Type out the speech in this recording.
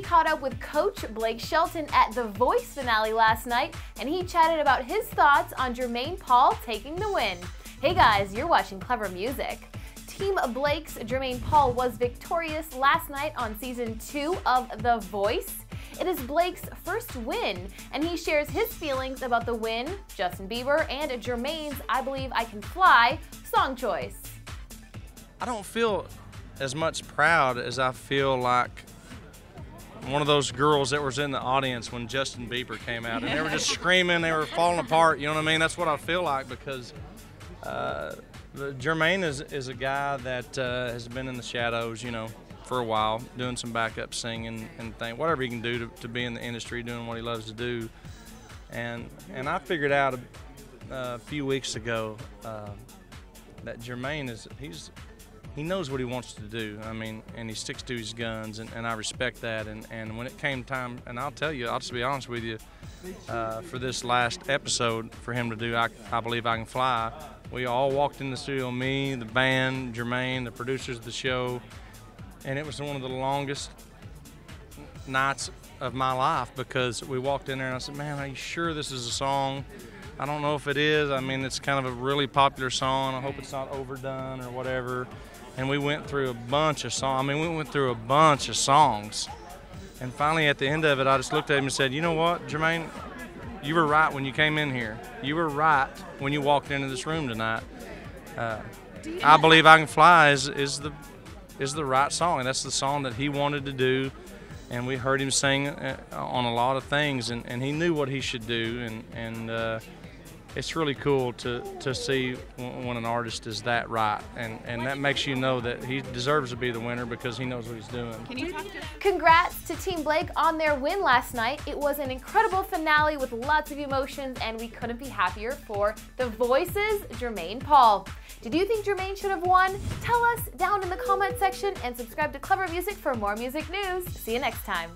caught up with Coach Blake Shelton at the Voice finale last night, and he chatted about his thoughts on Jermaine Paul taking the win. Hey guys, you're watching Clevver Music. Team Blake's Jermaine Paul was victorious last night on season two of The Voice. It is Blake's first win, and he shares his feelings about the win, Justin Bieber, and Jermaine's I Believe I Can Fly song choice. I don't feel as much proud as I feel like one of those girls that was in the audience when Justin Bieber came out, and they were just screaming, they were falling apart. You know what I mean? That's what I feel like because uh, Jermaine is, is a guy that uh, has been in the shadows, you know, for a while, doing some backup singing and thing, whatever he can do to, to be in the industry, doing what he loves to do. And and I figured out a, a few weeks ago uh, that Jermaine is he's he knows what he wants to do. I mean, and he sticks to his guns, and, and I respect that. And, and when it came time, and I'll tell you, I'll just be honest with you, uh, for this last episode, for him to do I, I Believe I Can Fly, we all walked in the studio, me, the band, Jermaine, the producers of the show, and it was one of the longest nights of my life because we walked in there and I said, man, are you sure this is a song? I don't know if it is. I mean, it's kind of a really popular song. I hope it's not overdone or whatever and we went through a bunch of songs. I mean, we went through a bunch of songs. And finally, at the end of it, I just looked at him and said, You know what, Jermaine? You were right when you came in here. You were right when you walked into this room tonight. Uh, I believe I can fly is, is the is the right song, and that's the song that he wanted to do. And we heard him sing uh, on a lot of things, and, and he knew what he should do. And and uh, it's really cool to, to see when an artist is that right, and, and that makes you know that he deserves to be the winner because he knows what he's doing. Can you talk to Congrats to Team Blake on their win last night. It was an incredible finale with lots of emotions, and we couldn't be happier for the voices, Jermaine Paul. Did you think Jermaine should have won? Tell us down in the comment section and subscribe to Clevver Music for more music news. See you next time.